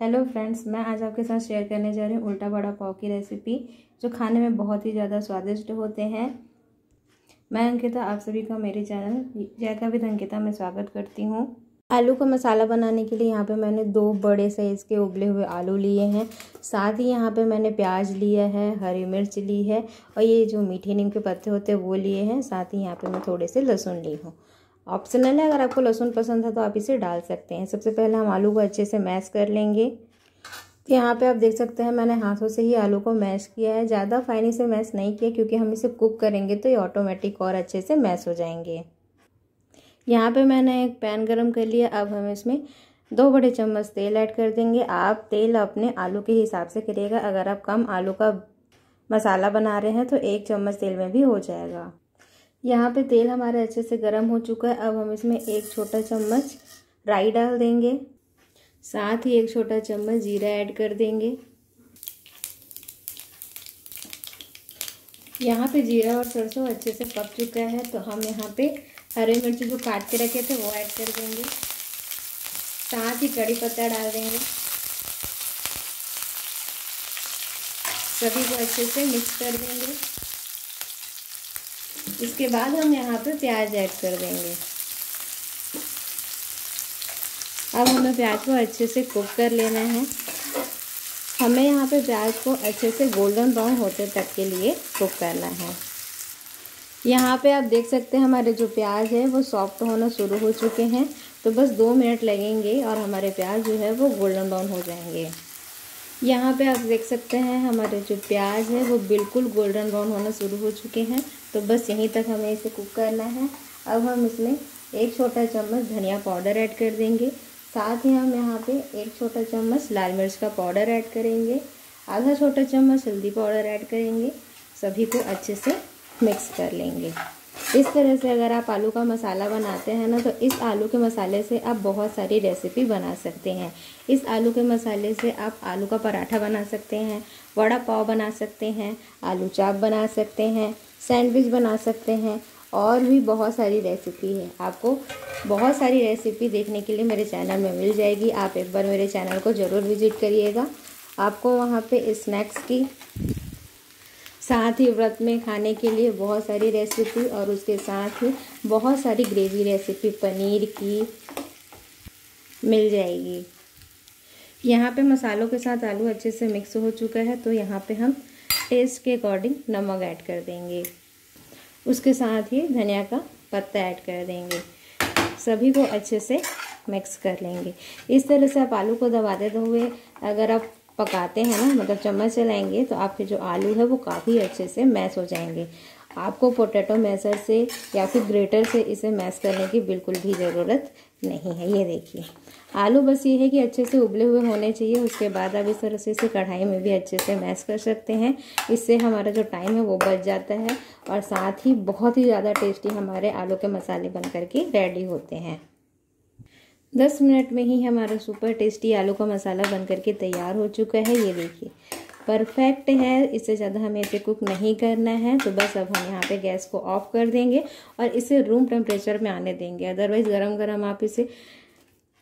Hello friends मैं आज आपके साथ शेयर करने जा रही हूँ उल्टा बड़ा पाव की रेसिपी जो खाने में बहुत ही ज़्यादा स्वादिष्ट होते हैं। मैं अंकिता, आप सभी का मेरे चैनल जयका विद अंकिता में स्वागत करती हूँ। आलू का मसाला बनाने के लिए यहाँ पे मैंने दो बड़े साइज़ के उबले हुए आलू लिए हैं। साथ ही यहाँ पे मैंने प्याज लिया है, हरी मिर्च ली है और ये जो मीठे नीम के पत्ते होते हैं, वो लिए हैं। साथ ही यहाँ पे मैं थोड़े से लहसुन ली हूँ। ऑप्शनल है अगर आपको लहसुन पसंद है तो आप इसे डाल सकते हैं। सबसे पहले हम आलू को अच्छे से मैश कर लेंगे। तो यहाँ पे आप देख सकते हैं, मैंने हाथों से ही आलू को मैश किया है। ज़्यादा फाइनी से मैश नहीं किया, क्योंकि हम इसे कुक करेंगे तो ये ऑटोमेटिक और अच्छे से मैश हो जाएँगे। यहाँ पे मैंने एक पैन गरम कर लिया। अब हम इसमें दो बड़े चम्मच तेल ऐड कर देंगे। आप तेल अपने आलू के हिसाब से करिएगा। अगर आप कम आलू का मसाला बना रहे हैं तो एक चम्मच तेल में भी हो जाएगा। यहाँ पे तेल हमारे अच्छे से गर्म हो चुका है। अब हम इसमें एक छोटा चम्मच राई डाल देंगे। साथ ही एक छोटा चम्मच जीरा ऐड कर देंगे। यहाँ पे जीरा और सरसों अच्छे से पक चुका है तो हम यहाँ पे हरे मिर्च जो काट के रखे थे, वो ऐड कर देंगे। साथ ही कड़ी पत्ता डाल देंगे। सभी को अच्छे से मिक्स कर देंगे। इसके बाद हम यहाँ पे प्याज ऐड कर देंगे। अब हमें प्याज को अच्छे से कुक कर लेना है। हमें यहाँ पे प्याज को अच्छे से गोल्डन ब्राउन होते तक के लिए कुक करना है। यहाँ पे आप देख सकते हैं हमारे जो प्याज है, वो सॉफ्ट होना शुरू हो चुके हैं। तो बस दो मिनट लगेंगे और हमारे प्याज जो है, वो गोल्डन ब्राउन हो जाएँगे। यहाँ पे आप देख सकते हैं हमारे जो प्याज है, वो बिल्कुल गोल्डन ब्राउन होना शुरू हो चुके हैं। तो बस यहीं तक हमें इसे कुक करना है। अब हम इसमें एक छोटा चम्मच धनिया पाउडर ऐड कर देंगे। साथ ही हम यहाँ पे एक छोटा चम्मच लाल मिर्च का पाउडर ऐड करेंगे। आधा छोटा चम्मच हल्दी पाउडर ऐड करेंगे। सभी को अच्छे से मिक्स कर लेंगे। इस तरह से अगर आप आलू का मसाला बनाते हैं ना तो इस आलू के मसाले से आप बहुत सारी रेसिपी बना सकते हैं। इस आलू के मसाले से आप आलू का पराठा बना सकते हैं, वड़ा पाव बना सकते हैं, आलू चाप बना सकते हैं। सैंडविच बना सकते हैं। और भी बहुत सारी रेसिपी है। आपको बहुत सारी रेसिपी देखने के लिए मेरे चैनल में मिल जाएगी। आप एक बार मेरे चैनल को ज़रूर विज़िट करिएगा। आपको वहाँ पे स्नैक्स की साथ ही व्रत में खाने के लिए बहुत सारी रेसिपी और उसके साथ ही बहुत सारी ग्रेवी रेसिपी पनीर की मिल जाएगी। यहाँ पे मसालों के साथ आलू अच्छे से मिक्स हो चुका है तो यहाँ पे हम टेस्ट के अकॉर्डिंग नमक ऐड कर देंगे। उसके साथ ही धनिया का पत्ता ऐड कर देंगे। सभी को अच्छे से मिक्स कर लेंगे। इस तरह से आप आलू को दबा देते हुए अगर आप पकाते हैं ना मतलब चम्मच चलाएँगे तो आपके जो आलू है वो काफ़ी अच्छे से मैश हो जाएँगे। आपको पोटैटो मैसर से या फिर ग्रेटर से इसे मैश करने की बिल्कुल भी ज़रूरत नहीं है। ये देखिए। आलू बस ये है कि अच्छे से उबले हुए होने चाहिए, उसके बाद आप इस तरह से इसे कढ़ाई में भी अच्छे से मैश कर सकते हैं। इससे हमारा जो टाइम है वो बच जाता है और साथ ही बहुत ही ज़्यादा टेस्टी हमारे आलू के मसाले बन करके रेडी होते हैं। दस मिनट में ही हमारा सुपर टेस्टी आलू का मसाला बन करके तैयार हो चुका है, ये देखिए। परफेक्ट है, इससे ज़्यादा हमें इसे कुक नहीं करना है तो बस अब हम यहाँ पे गैस को ऑफ़ कर देंगे और इसे रूम टेम्परेचर में आने देंगे। अदरवाइज़ गरम गरम आप इसे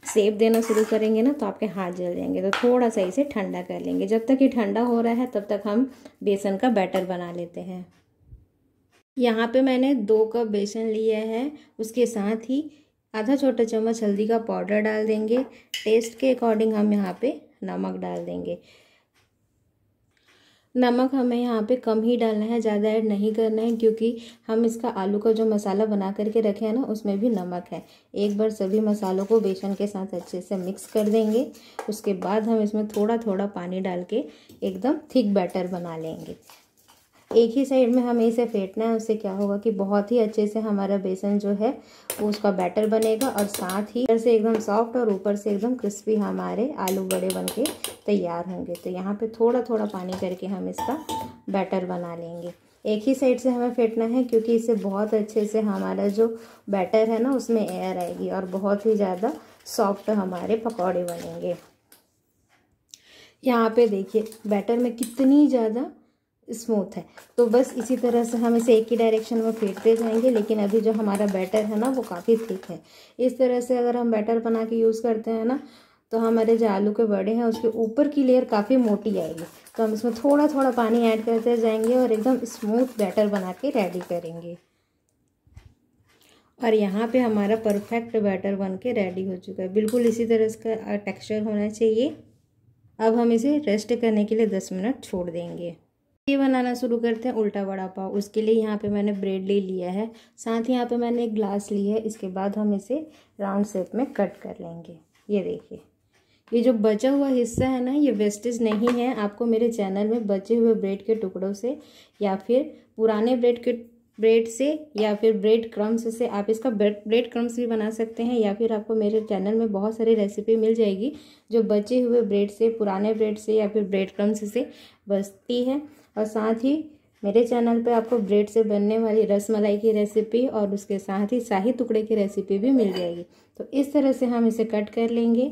सेब देना शुरू करेंगे ना तो आपके हाथ जल जाएँगे। तो थोड़ा सा इसे ठंडा कर लेंगे। जब तक ये ठंडा हो रहा है, तब तक हम बेसन का बैटर बना लेते हैं। यहाँ पे मैंने दो कप बेसन लिया है। उसके साथ ही आधा छोटा चम्मच हल्दी का पाउडर डाल देंगे। टेस्ट के अकॉर्डिंग हम यहाँ पे नमक डाल देंगे। नमक हमें यहाँ पे कम ही डालना है, ज़्यादा ऐड नहीं करना है, क्योंकि हम इसका आलू का जो मसाला बना करके रखे हैं ना, उसमें भी नमक है। एक बार सभी मसालों को बेसन के साथ अच्छे से मिक्स कर देंगे। उसके बाद हम इसमें थोड़ा थोड़ा पानी डाल के एकदम थिक बैटर बना लेंगे। एक ही साइड में हमें इसे फेंटना है, उससे क्या होगा कि बहुत ही अच्छे से हमारा बेसन जो है, वो उसका बैटर बनेगा और साथ ही ऊपर से एकदम सॉफ्ट और ऊपर से एकदम क्रिस्पी हमारे आलू बड़े बन के तैयार होंगे। तो यहाँ पे थोड़ा थोड़ा पानी करके हम इसका बैटर बना लेंगे। एक ही साइड से हमें फेंटना है, क्योंकि इससे बहुत अच्छे से हमारा जो बैटर है ना, उसमें एयर आएगी और बहुत ही ज़्यादा सॉफ्ट हमारे पकौड़े बनेंगे। यहाँ पे देखिए बैटर में कितनी ज़्यादा स्मूथ है। तो बस इसी तरह से हम इसे एक ही डायरेक्शन में फेंटते जाएँगे, लेकिन अभी जो हमारा बैटर है ना, वो काफ़ी थिक है। इस तरह से अगर हम बैटर बना के यूज़ करते हैं ना तो हमारे जो आलू के बड़े हैं, उसके ऊपर की लेयर काफ़ी मोटी आएगी। तो हम इसमें थोड़ा थोड़ा पानी ऐड करते जाएँगे और एकदम स्मूथ बैटर बना के रेडी करेंगे। और यहाँ पे हमारा परफेक्ट बैटर बन के रेडी हो चुका है। बिल्कुल इसी तरह इसका टेक्सचर होना चाहिए। अब हम इसे रेस्ट करने के लिए दस मिनट छोड़ देंगे। ये बनाना शुरू करते हैं उल्टा वड़ा पाव। उसके लिए यहाँ पे मैंने ब्रेड ले लिया है। साथ ही यहाँ पे मैंने एक ग्लास ली है। इसके बाद हम इसे राउंड शेप में कट कर लेंगे। ये देखिए। ये जो बचा हुआ हिस्सा है ना, ये वेस्टेज नहीं है। आपको मेरे चैनल में बचे हुए ब्रेड के टुकड़ों से या फिर पुराने ब्रेड के ब्रेड से या फिर ब्रेड क्रम्स से आप इसका ब्रेड ब्रेड क्रम्स भी बना सकते हैं या फिर आपको मेरे चैनल में बहुत सारी रेसिपी मिल जाएगी जो बचे हुए ब्रेड से, पुराने ब्रेड से या फिर ब्रेड क्रम्स से बचती है। और साथ ही मेरे चैनल पे आपको ब्रेड से बनने वाली रसमलाई की रेसिपी और उसके साथ ही शाही टुकड़े की रेसिपी भी मिल जाएगी। तो इस तरह से हम इसे कट कर लेंगे।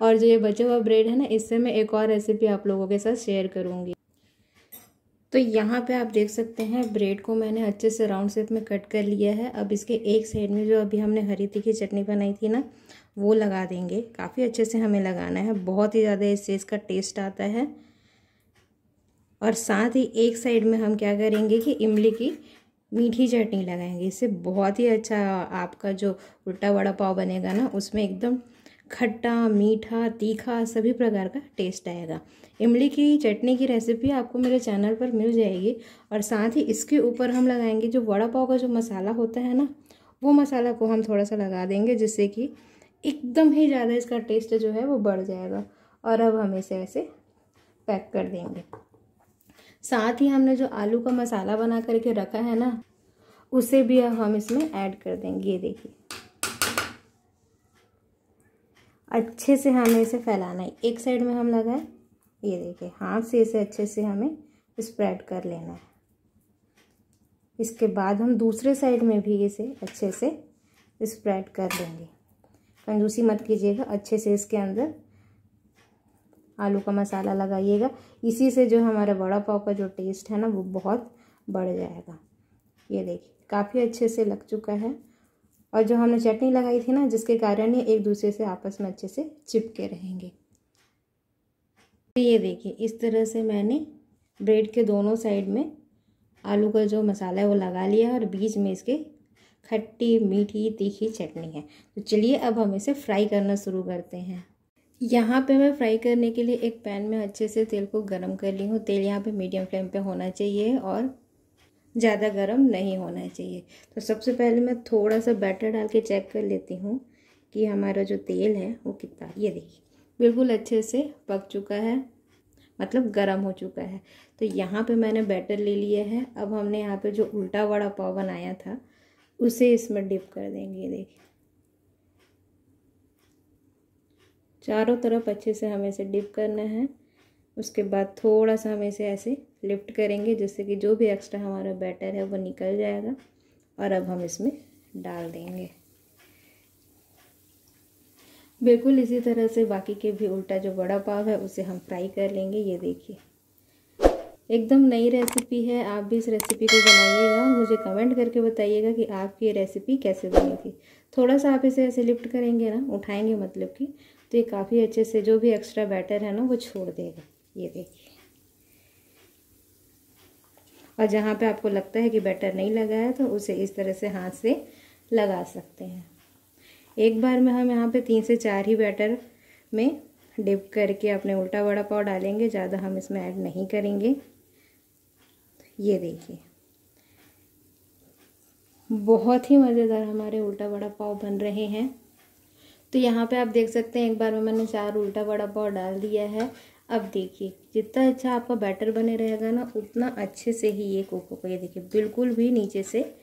और जो ये बचा हुआ ब्रेड है ना, इससे मैं एक और रेसिपी आप लोगों के साथ शेयर करूँगी। तो यहाँ पे आप देख सकते हैं, ब्रेड को मैंने अच्छे से राउंड शेप में कट कर लिया है। अब इसके एक साइड में जो अभी हमने हरी तीखी चटनी बनाई थी ना, वो लगा देंगे। काफ़ी अच्छे से हमें लगाना है। बहुत ही ज़्यादा इससे इसका टेस्ट आता है। और साथ ही एक साइड में हम क्या करेंगे कि इमली की मीठी चटनी लगाएँगे। इससे बहुत ही अच्छा आपका जो उल्टा वड़ा पाव बनेगा ना, उसमें एकदम खट्टा, मीठा, तीखा, सभी प्रकार का टेस्ट आएगा। इमली की चटनी की रेसिपी आपको मेरे चैनल पर मिल जाएगी और साथ ही इसके ऊपर हम लगाएँगे जो वड़ा पाव का जो मसाला होता है ना, वो मसाला को हम थोड़ा सा लगा देंगे जिससे कि एकदम ही ज़्यादा इसका टेस्ट जो है वो बढ़ जाएगा और अब हम इसे ऐसे पैक कर देंगे। साथ ही हमने जो आलू का मसाला बना करके रखा है ना, उसे भी अब हम इसमें ऐड कर देंगे। ये देखिए। अच्छे से हमें इसे फैलाना है। एक साइड में हम लगाए, ये देखिए, हाथ से इसे अच्छे से हमें स्प्रेड कर लेना है। इसके बाद हम दूसरे साइड में भी इसे अच्छे से स्प्रेड कर लेंगे। कंजूसी मत कीजिएगा, अच्छे से इसके अंदर आलू का मसाला लगाइएगा। इसी से जो हमारा बड़ा पाव का जो टेस्ट है ना, वो बहुत बढ़ जाएगा। ये देखिए, काफ़ी अच्छे से लग चुका है। और जो हमने चटनी लगाई थी ना, जिसके कारण ये एक दूसरे से आपस में अच्छे से चिपके रहेंगे। तो ये देखिए, इस तरह से मैंने ब्रेड के दोनों साइड में आलू का जो मसाला है वो लगा लिया है और बीच में इसके खट्टी, मीठी, तीखी चटनी है। तो चलिए, अब हम इसे फ्राई करना शुरू करते हैं। यहाँ पे मैं फ्राई करने के लिए एक पैन में अच्छे से तेल को गरम कर ली हूँ। तेल यहाँ पे मीडियम फ्लेम पे होना चाहिए और ज़्यादा गर्म नहीं होना चाहिए। तो सबसे पहले मैं थोड़ा सा बैटर डाल के चेक कर लेती हूँ कि हमारा जो तेल है वो कितना, ये देखिए, बिल्कुल अच्छे से पक चुका है मतलब गरम हो चुका है। तो यहाँ पे मैंने बैटर ले लिया है। अब हमने यहाँ पे जो उल्टा वड़ा पाव बनाया था, उसे इसमें डिप कर देंगे देखिए। चारों तरफ़ अच्छे से हमें इसे डिप करना है। उसके बाद थोड़ा सा हम इसे ऐसे लिफ्ट करेंगे, जिससे कि जो भी एक्स्ट्रा हमारा बैटर है वो निकल जाएगा। और अब हम इसमें डाल देंगे। बिल्कुल इसी तरह से बाकी के भी उल्टा जो बड़ा पाव है, उसे हम फ्राई कर लेंगे। ये देखिए, एकदम नई रेसिपी है। आप भी इस रेसिपी को बनाइएगा मुझे कमेंट करके बताइएगा कि आपकी ये रेसिपी कैसे बनी थी। थोड़ा सा आप इसे ऐसे लिफ्ट करेंगे ना, उठाएँगे मतलब कि तो ये काफ़ी अच्छे से जो भी एक्स्ट्रा बैटर है ना, वो छोड़ देगा। ये देखिए और जहाँ पे आपको लगता है कि बैटर नहीं लगा है तो उसे इस तरह से हाथ से लगा सकते हैं। एक बार में हम यहाँ पे तीन से चार ही बैटर में डिप करके अपने उल्टा वड़ा पाव डालेंगे, ज़्यादा हम इसमें ऐड नहीं करेंगे। ये देखिए। बहुत ही मज़ेदार हमारे उल्टा वड़ा पाव बन रहे हैं। तो यहाँ पे आप देख सकते हैं, एक बार में मैंने चार उल्टा बड़ा पाव डाल दिया है। अब देखिए, जितना अच्छा आपका बैटर बने रहेगा ना, उतना अच्छे से ही ये कोको को, ये देखिए, बिल्कुल भी नीचे से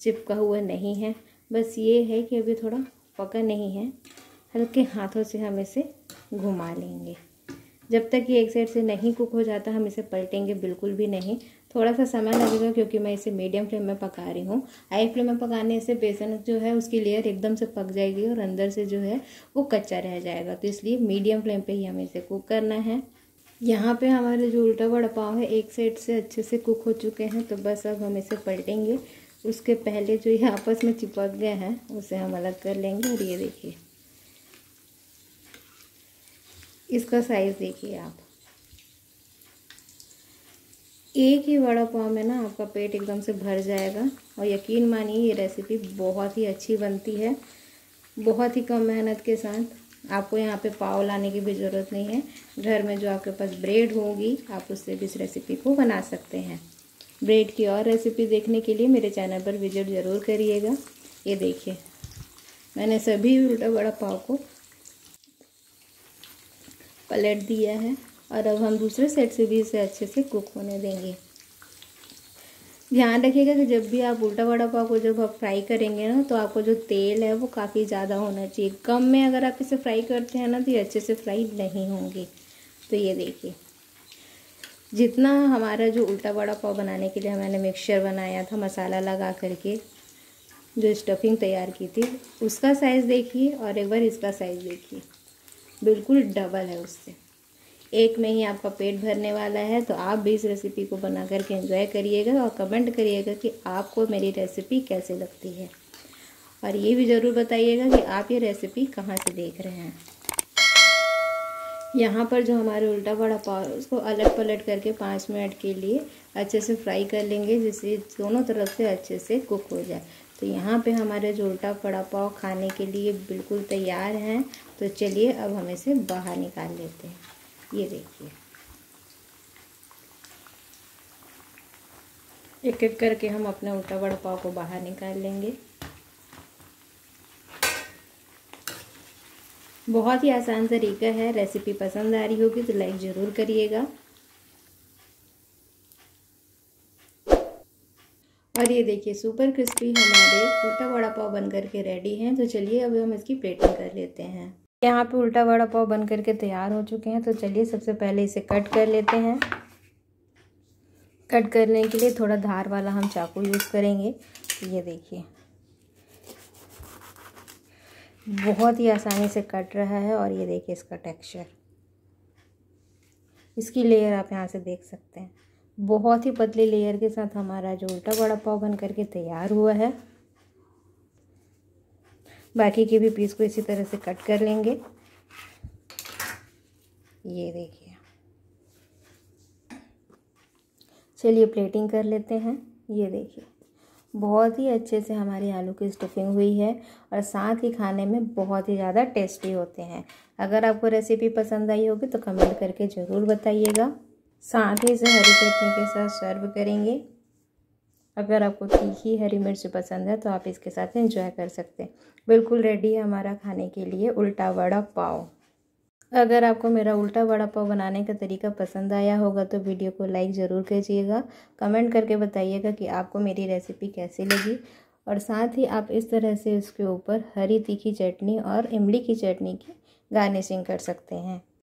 चिपका हुआ नहीं है। बस ये है कि अभी थोड़ा पका नहीं है। हल्के हाथों से हम इसे घुमा लेंगे। जब तक ये एक साइड से नहीं कुक हो जाता, हम इसे पलटेंगे बिल्कुल भी नहीं। थोड़ा सा समय लगेगा क्योंकि मैं इसे मीडियम फ्लेम में पका रही हूँ। हाई फ्लेम में पकाने से बेसन जो है, उसकी लेयर एकदम से पक जाएगी और अंदर से जो है, वो कच्चा रह जाएगा। तो इसलिए मीडियम फ्लेम पे ही हमें इसे कुक करना है। यहाँ पे हमारे जो उल्टा बड़ा पाव है, एक साइड से अच्छे से कुक हो चुके हैं तो बस अब हम इसे पलटेंगे। उसके पहले जो ये आपस में चिपक गए हैं, उसे हम अलग कर लेंगे और ये देखिए। इसका साइज़ देखिए आप। एक ही वड़ा पाव में ना आपका पेट एकदम से भर जाएगा और यकीन मानिए ये रेसिपी बहुत ही अच्छी बनती है। बहुत ही कम मेहनत के साथ आपको यहाँ पे पाव लाने की भी ज़रूरत नहीं है। घर में जो आपके पास ब्रेड होगी, आप उससे भी इस रेसिपी को बना सकते हैं। ब्रेड की और रेसिपी देखने के लिए मेरे चैनल पर विज़िट ज़रूर करिएगा। ये देखिए, मैंने सभी उल्टा बड़ा पाव को पलट दिया है और अब हम दूसरे साइड से भी इसे अच्छे से कुक होने देंगे। ध्यान रखिएगा कि जब भी आप उल्टा वड़ा पाव को जब आप फ्राई करेंगे ना तो आपको जो तेल है वो काफ़ी ज़्यादा होना चाहिए। कम में अगर आप इसे फ्राई करते हैं ना तो ये अच्छे से फ्राई नहीं होंगे। तो ये देखिए। जितना हमारा जो उल्टा वड़ा पाव बनाने के लिए मैंने मिक्सचर बनाया था, मसाला लगा करके, जो स्टफिंग तैयार की थी, उसका साइज़ देखिए और एक बार इसका साइज़ देखिए। बिल्कुल डबल है उससे। एक में ही आपका पेट भरने वाला है तो आप भी इस रेसिपी को बना करके एंजॉय करिएगा और कमेंट करिएगा कि आपको मेरी रेसिपी कैसे लगती है। और ये भी ज़रूर बताइएगा कि आप ये रेसिपी कहाँ से देख रहे हैं। यहाँ पर जो हमारे उल्टा बड़ा पाव उसको अलट पलट करके पाँच मिनट के लिए अच्छे से फ्राई कर लेंगे, जिससे दोनों तरफ़ से अच्छे से कुक हो जाए। तो यहाँ पे हमारे जो उल्टा पड़ा पाव खाने के लिए बिल्कुल तैयार हैं तो चलिए अब हम इसे बाहर निकाल लेते हैं। ये देखिए। एक एक करके हम अपने उल्टा बड़ा पाव को बाहर निकाल लेंगे। बहुत ही आसान तरीका है। रेसिपी पसंद आ रही होगी तो लाइक ज़रूर करिएगा। और ये देखिए, सुपर क्रिस्पी हमारे उल्टा वड़ा पाव बन करके रेडी हैं। तो चलिए अब हम इसकी प्लेटिंग कर लेते हैं। यहाँ पे उल्टा वड़ा पाव बन करके तैयार हो चुके हैं। तो चलिए सबसे पहले इसे कट कर लेते हैं। कट करने के लिए थोड़ा धार वाला हम चाकू यूज़ करेंगे। तो ये देखिए। बहुत ही आसानी से कट रहा है और ये देखिए इसका टेक्सचर। इसकी लेयर आप यहाँ से देख सकते हैं। बहुत ही पतली लेयर के साथ हमारा जो उल्टा बड़ा पाव बन करके तैयार हुआ है। बाकी के भी पीस को इसी तरह से कट कर लेंगे। ये देखिए। चलिए प्लेटिंग कर लेते हैं। ये देखिए। बहुत ही अच्छे से हमारी आलू की स्टफिंग हुई है और साथ ही खाने में बहुत ही ज़्यादा टेस्टी होते हैं। अगर आपको रेसिपी पसंद आई होगी तो कमेंट करके ज़रूर बताइएगा। साथ ही इसे हरी चटनी के साथ सर्व करेंगे। अगर आपको तीखी हरी मिर्च पसंद है तो आप इसके साथ एंजॉय कर सकते हैं। बिल्कुल रेडी है हमारा खाने के लिए उल्टा वड़ा पाव। अगर आपको मेरा उल्टा वड़ा पाव बनाने का तरीका पसंद आया होगा तो वीडियो को लाइक ज़रूर कीजिएगा। कमेंट करके बताइएगा कि आपको मेरी रेसिपी कैसी लगी। और साथ ही आप इस तरह से उसके ऊपर हरी तीखी चटनी और इमली की चटनी की गार्निशिंग कर सकते हैं।